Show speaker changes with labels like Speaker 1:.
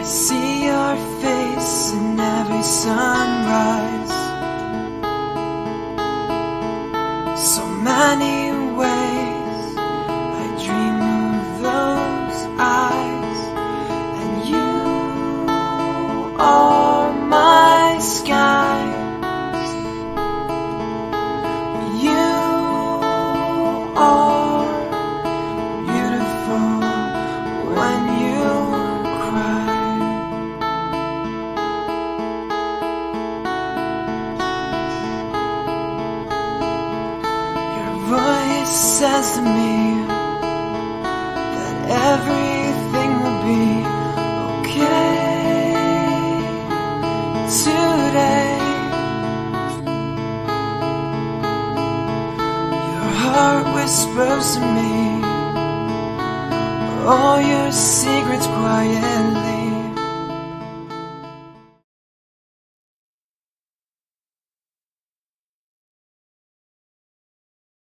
Speaker 1: I see your face in every sunrise. So many voice says to me that everything will be okay today. Your heart whispers to me all your secrets quietly.